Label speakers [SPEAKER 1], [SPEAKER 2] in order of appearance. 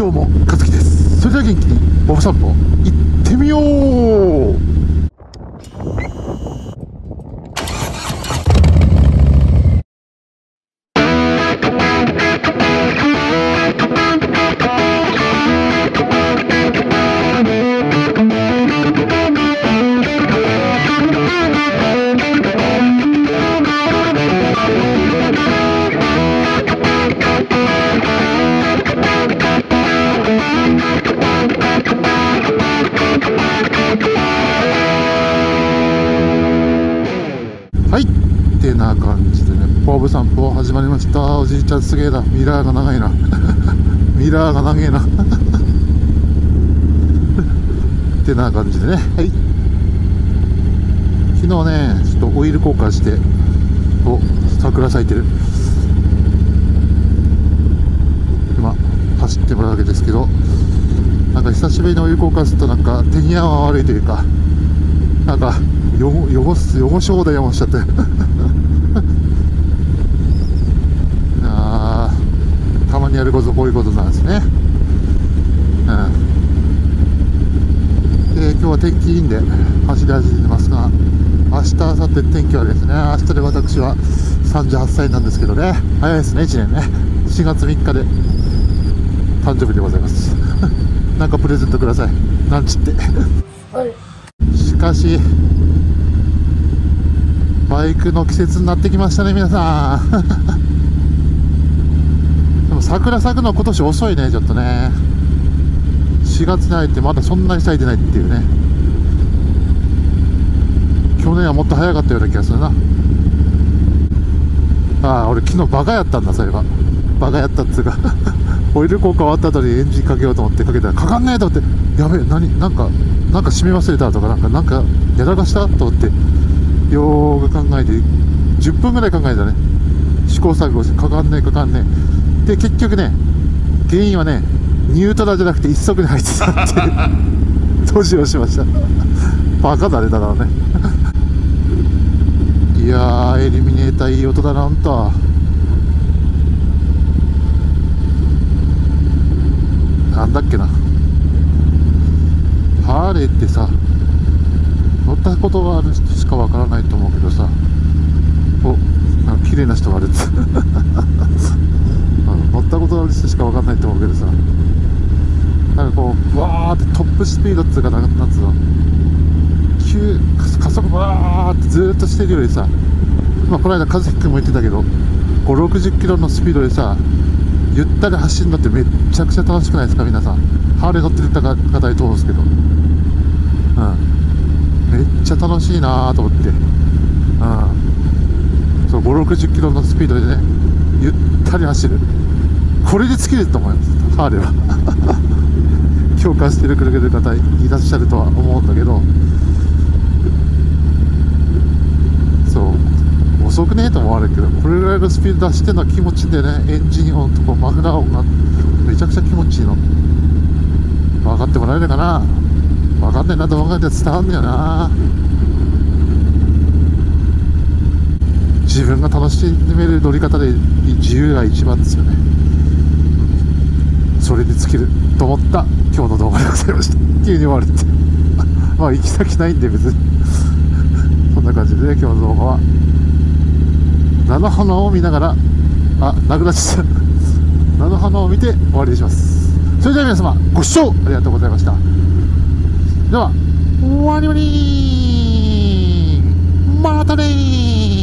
[SPEAKER 1] どうもかずきです。それでは元気にボブ散歩行ってみようてな感じでねボブ散歩始まりました。おじいちゃんすげえな。ミラーが長いな。ミラーが長えな。ってな感じでね。はい。昨日ねちょっとオイル交換してお桜咲いてる。今走ってもらうわけですけどなんか久しぶりにオイル交換するとなんか手に合わ悪いというかなんか汚汚す汚し放題汚しちゃって。あーたまにやることこういうことなんですね。うん。で今日は天気いいんで走り始めてますが明日明後日天気はですね。明日で私は38歳なんですけどね。早いですね1年ね。4月3日で誕生日でございます。なんかプレゼントください。なんちって。しかしバイクの季節になってきましたね皆さん。でも桜咲くの今年遅いねちょっとね。4月に入ってまだそんなに咲いてないっていうね。去年はもっと早かったような気がするな。ああ俺昨日バカやったんだそういえば。バカやったっつうか。オイル交換終わった後にエンジンかけようと思ってかけたらかかんねえと思って。やべえ何なんかなんか閉め忘れたとかなんかなんかやらかしたと思って。よーく考えて10分ぐらい考えたね。試行錯誤してかかんねえかかんねえ。で結局ね原因はねニュートラじゃなくて一足に入ってたっていう閉じをしました。バカだねだからね。いやーエリミネーターいい音だなほんとなんだっけな。ハーレーってさことがある人しかわからないと思うけどさ。おなんか綺麗な人があるっつ 乗ったことがある人しかわかんないと思うけどさ。なんかこうわーってトップスピードっつうかなんなんつうの。急加速わーってずっとしてるよりさまあこの間和樹君も言ってたけど560キロのスピードでさゆったり走るのってめっちゃくちゃ楽しくないですか？皆さん。ハーレー乗ってる方にと思うんですけど。うん。めっちゃ楽しいなと思って、うん、そう560キロのスピードでねゆったり走る。これで尽きると思います。ハーレーは。共感してくれる方いらっしゃるとは思うんだけど。そう。遅くねえと思われるけどこれぐらいのスピード出してるのは気持ちいいんだよねエンジン音とかマフラー音がめちゃくちゃ気持ちいいの。分かってもらえるかな。かんないな動画で伝わんだよな。自分が楽しめる乗り方で自由が一番ですよね。それで尽きると思った。今日の動画でございました。急に終わるって。まあ行き先ないんで別に。そんな感じでね今日の動画は。菜の花を見ながら。あなくなっちゃった。菜の花を見て終わりにします。それでは皆様ご視聴ありがとうございました。では終わりまりまたね